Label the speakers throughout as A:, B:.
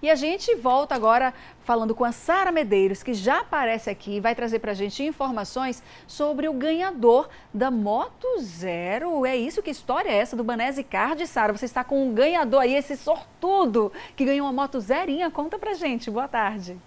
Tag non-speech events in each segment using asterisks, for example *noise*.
A: E a gente volta agora falando com a Sara Medeiros, que já aparece aqui e vai trazer para a gente informações sobre o ganhador da Moto Zero. É isso? Que história é essa do Banese Card, Sara? Você está com um ganhador aí, esse sortudo, que ganhou uma Moto Zerinha. Conta pra gente. Boa tarde.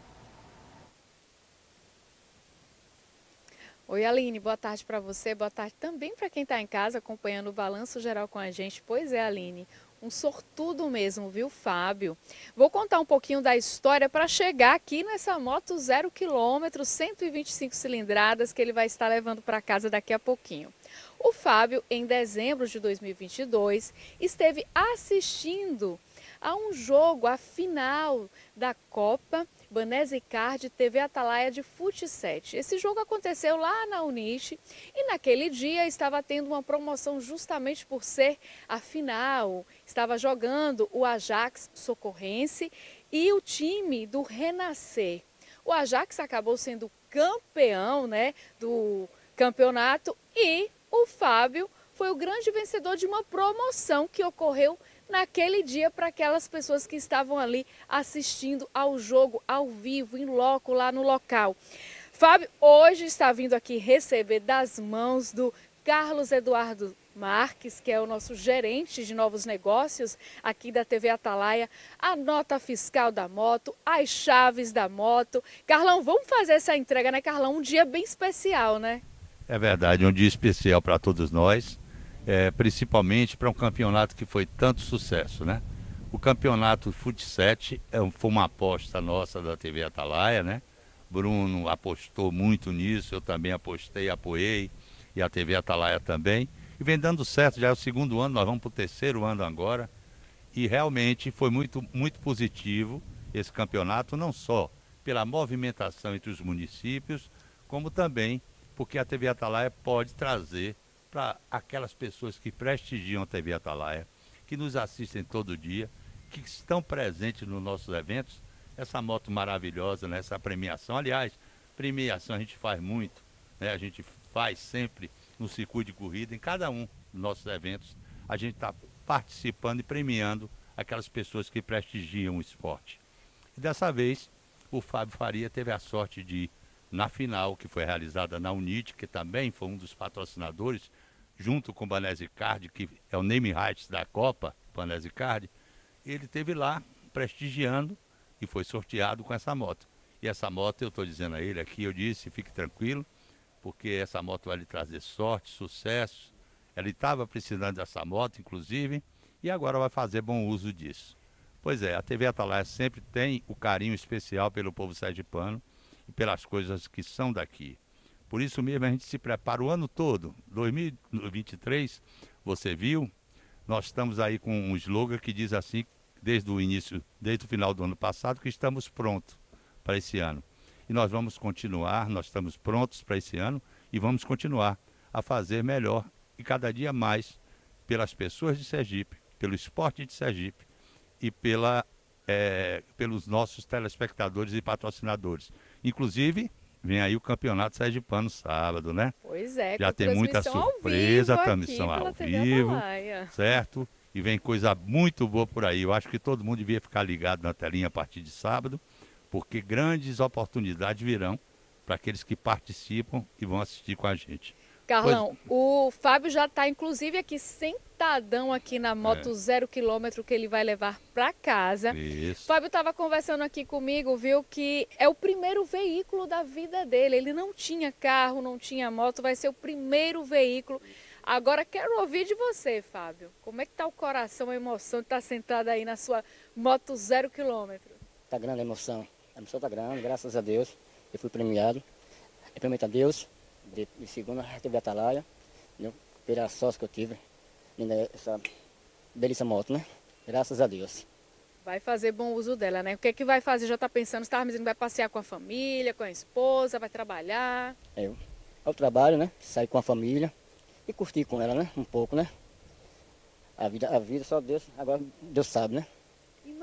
B: Oi, Aline, boa tarde para você, boa tarde também para quem está em casa acompanhando o Balanço Geral com a gente. Pois é, Aline, um sortudo mesmo, viu, Fábio? Vou contar um pouquinho da história para chegar aqui nessa moto zero quilômetro, 125 cilindradas que ele vai estar levando para casa daqui a pouquinho. O Fábio, em dezembro de 2022, esteve assistindo a um jogo, a final da Copa Banese Card TV Atalaia de Fute 7. Esse jogo aconteceu lá na Uniche e naquele dia estava tendo uma promoção justamente por ser a final. Estava jogando o Ajax Socorrense e o time do Renascer. O Ajax acabou sendo campeão né, do campeonato e o Fábio foi o grande vencedor de uma promoção que ocorreu naquele dia para aquelas pessoas que estavam ali assistindo ao jogo ao vivo, em loco, lá no local. Fábio hoje está vindo aqui receber das mãos do Carlos Eduardo Marques, que é o nosso gerente de novos negócios aqui da TV Atalaia, a nota fiscal da moto, as chaves da moto. Carlão, vamos fazer essa entrega, né, Carlão? Um dia bem especial, né?
C: É verdade, um dia especial para todos nós é, principalmente para um campeonato que foi tanto sucesso, né? O campeonato Fut 7 é, foi uma aposta nossa da TV Atalaia, né? Bruno apostou muito nisso, eu também apostei, apoiei, e a TV Atalaia também. E vem dando certo, já é o segundo ano, nós vamos para o terceiro ano agora. E realmente foi muito, muito positivo esse campeonato, não só pela movimentação entre os municípios, como também porque a TV Atalaia pode trazer para aquelas pessoas que prestigiam a TV Atalaia, que nos assistem todo dia, que estão presentes nos nossos eventos, essa moto maravilhosa, né? essa premiação. Aliás, premiação a gente faz muito, né? a gente faz sempre no circuito de corrida, em cada um dos nossos eventos, a gente está participando e premiando aquelas pessoas que prestigiam o esporte. E dessa vez, o Fábio Faria teve a sorte de, na final, que foi realizada na Unite, que também foi um dos patrocinadores, junto com o Banese Card, que é o name rights da Copa, Banese Card, ele teve lá prestigiando e foi sorteado com essa moto. E essa moto, eu estou dizendo a ele aqui, eu disse, fique tranquilo, porque essa moto vai lhe trazer sorte, sucesso. Ele estava precisando dessa moto, inclusive, e agora vai fazer bom uso disso. Pois é, a TV Atalaia sempre tem o carinho especial pelo povo sergipano e pelas coisas que são daqui. Por isso mesmo a gente se prepara o ano todo. 2023, você viu, nós estamos aí com um slogan que diz assim, desde o início, desde o final do ano passado, que estamos prontos para esse ano. E nós vamos continuar, nós estamos prontos para esse ano e vamos continuar a fazer melhor e cada dia mais pelas pessoas de Sergipe, pelo esporte de Sergipe e pela, é, pelos nossos telespectadores e patrocinadores. Inclusive, Vem aí o Campeonato Sergipano sábado, né?
B: Pois é,
C: Já tem muita surpresa, transmissão ao vivo, certo? E vem coisa muito boa por aí. Eu acho que todo mundo devia ficar ligado na telinha a partir de sábado, porque grandes oportunidades virão para aqueles que participam e vão assistir com a gente.
B: Carlão, pois... o Fábio já está inclusive aqui sentadão aqui na moto é. zero quilômetro que ele vai levar para casa. Isso. Fábio estava conversando aqui comigo, viu, que é o primeiro veículo da vida dele. Ele não tinha carro, não tinha moto, vai ser o primeiro veículo. Agora quero ouvir de você, Fábio. Como é que tá o coração, a emoção de estar tá sentado aí na sua moto zero quilômetro?
D: Tá grande a emoção. A emoção tá grande, graças a Deus. Eu fui premiado. É primeiro a Deus, de, de segunda teve Atalaia, entendeu? pela sorte que eu tive nessa belíssima moto, né? Graças a Deus.
B: Vai fazer bom uso dela, né? O que é que vai fazer? Já está pensando, estava me dizendo vai passear com a família, com a esposa, vai trabalhar?
D: É, eu, eu trabalho, né? Sair com a família e curtir com ela, né? Um pouco, né? A vida, a vida só Deus, agora Deus sabe, né?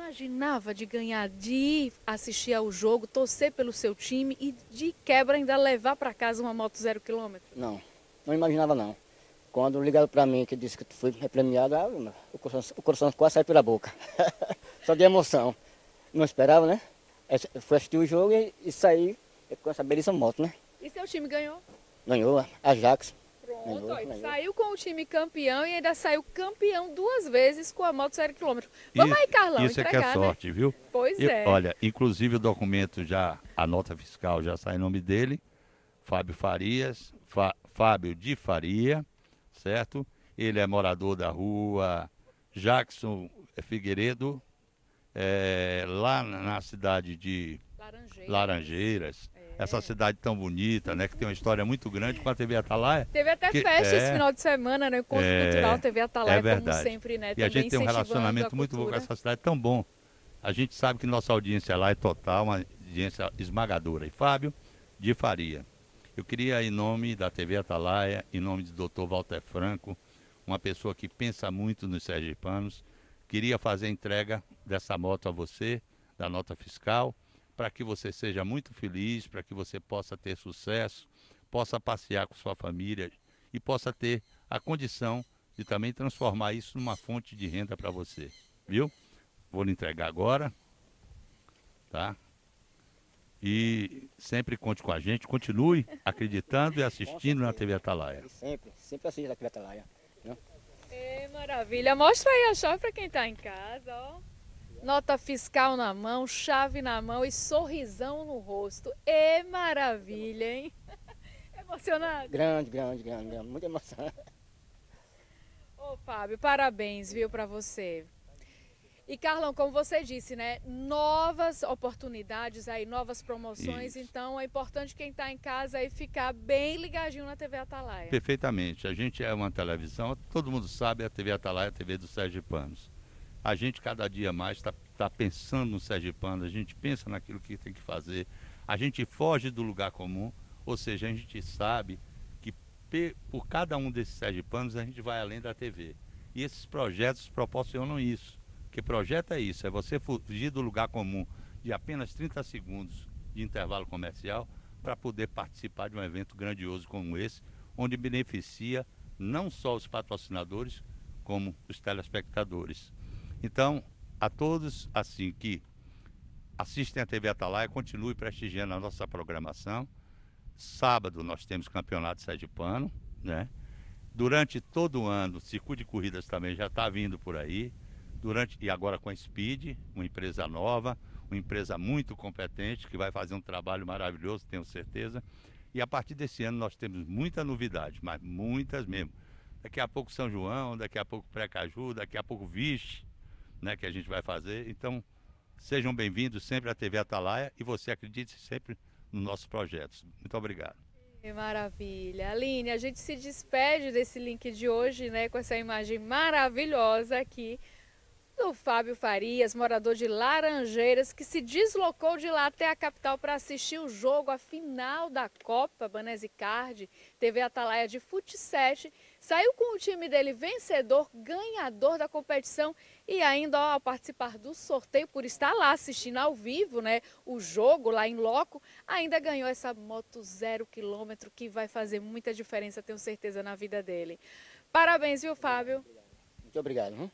B: Imaginava de ganhar, de assistir ao jogo, torcer pelo seu time e de quebra ainda levar para casa uma moto zero quilômetro?
D: Não, não imaginava não. Quando ligaram para mim que disse que fui premiado, ah, o, coração, o coração quase saiu pela boca. *laughs* Só de emoção. não esperava, né? Eu fui assistir o jogo e, e saí com essa belíssima moto, né?
B: E seu time ganhou?
D: Ganhou, a Jax.
B: Ganhou. saiu com o time campeão e ainda saiu campeão duas vezes com a moto 0 km. Vamos aí, Carlão,
C: Isso entregar, é que é sorte,
B: né?
C: viu?
B: Pois é.
C: Olha, inclusive o documento já, a nota fiscal já sai em nome dele, Fábio Farias, Fa, Fábio de Faria, certo? Ele é morador da rua Jackson Figueiredo, é, lá na cidade de Laranjeiras. Laranjeiras. Essa cidade tão bonita, né? Que tem uma história muito grande com a TV Atalaia.
B: Teve até
C: que,
B: festa é, esse final de semana, né? Encontro é, Cultural TV Atalaia,
C: é verdade.
B: como sempre, né?
C: E a gente tem um relacionamento muito bom com essa cidade, tão bom. A gente sabe que nossa audiência lá é total, uma audiência esmagadora. E Fábio de Faria. Eu queria, em nome da TV Atalaia, em nome do Dr. Walter Franco, uma pessoa que pensa muito nos sergipanos, queria fazer a entrega dessa moto a você, da nota fiscal, para que você seja muito feliz, para que você possa ter sucesso, possa passear com sua família e possa ter a condição de também transformar isso numa fonte de renda para você, viu? Vou lhe entregar agora, tá? E sempre conte com a gente, continue acreditando e assistindo na TV Atalaia.
D: Sempre, sempre assisto a TV Atalaia.
B: É, maravilha. Mostra aí a chave para quem está em casa, ó. Nota fiscal na mão, chave na mão e sorrisão no rosto. É maravilha, hein? *laughs* Emocionado?
D: Grande, grande, grande, grande. Muito emocionado.
B: Ô, Fábio, parabéns, viu, para você. E Carlão, como você disse, né? Novas oportunidades aí, novas promoções. Isso. Então é importante quem está em casa aí ficar bem ligadinho na TV Atalaia.
C: Perfeitamente. A gente é uma televisão, todo mundo sabe, a TV Atalaia é a TV dos Sergipanos. A gente cada dia mais está tá pensando no Sergipano, a gente pensa naquilo que tem que fazer. A gente foge do lugar comum, ou seja, a gente sabe que por cada um desses Sergipanos a gente vai além da TV. E esses projetos proporcionam isso. Que projeto é isso? É você fugir do lugar comum de apenas 30 segundos de intervalo comercial para poder participar de um evento grandioso como esse, onde beneficia não só os patrocinadores, como os telespectadores. Então, a todos assim que assistem a TV Atalaia, continue prestigiando a nossa programação. Sábado nós temos campeonato Pano, né? Durante todo o ano, o circuito de corridas também já está vindo por aí durante e agora com a Speed, uma empresa nova, uma empresa muito competente que vai fazer um trabalho maravilhoso, tenho certeza. E a partir desse ano nós temos muita novidade, mas muitas mesmo. Daqui a pouco São João, daqui a pouco Precaju, daqui a pouco Vixe, né, que a gente vai fazer. Então, sejam bem-vindos sempre à TV Atalaia e você acredite sempre nos nossos projetos. Muito obrigado.
B: Que maravilha. Aline, a gente se despede desse link de hoje, né, com essa imagem maravilhosa aqui do Fábio Farias, morador de Laranjeiras, que se deslocou de lá até a capital para assistir o jogo, a final da Copa Banese Card, TV Atalaia de Fute 7, saiu com o time dele vencedor, ganhador da competição e ainda ao participar do sorteio, por estar lá assistindo ao vivo né, o jogo lá em loco, ainda ganhou essa moto zero quilômetro que vai fazer muita diferença, tenho certeza, na vida dele. Parabéns, viu, Fábio?
D: Muito obrigado. Hein?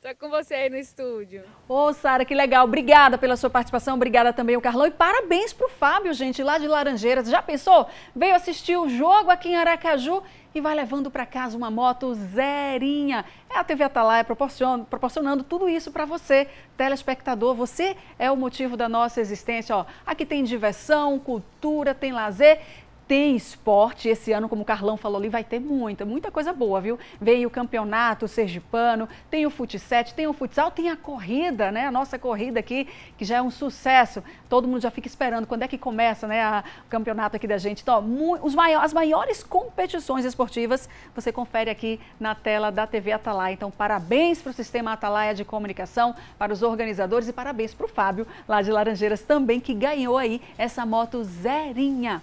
B: Tá com você aí no estúdio.
A: Ô, Sara, que legal. Obrigada pela sua participação. Obrigada também ao Carlão. E parabéns pro Fábio, gente, lá de Laranjeiras. Já pensou? Veio assistir o jogo aqui em Aracaju e vai levando para casa uma moto zerinha. É a TV Atalaia proporcionando, proporcionando tudo isso para você, telespectador. Você é o motivo da nossa existência. Ó, aqui tem diversão, cultura, tem lazer tem esporte. Esse ano, como o Carlão falou ali, vai ter muita, muita coisa boa, viu? Veio o campeonato sergipano, tem o futset, tem o futsal, tem a corrida, né? A nossa corrida aqui, que já é um sucesso. Todo mundo já fica esperando quando é que começa, né? A, o campeonato aqui da gente. Então, ó, os maiores, as maiores competições esportivas você confere aqui na tela da TV Atalaia. Então, parabéns para o Sistema Atalaia de Comunicação, para os organizadores e parabéns para o Fábio, lá de Laranjeiras também, que ganhou aí essa moto zerinha.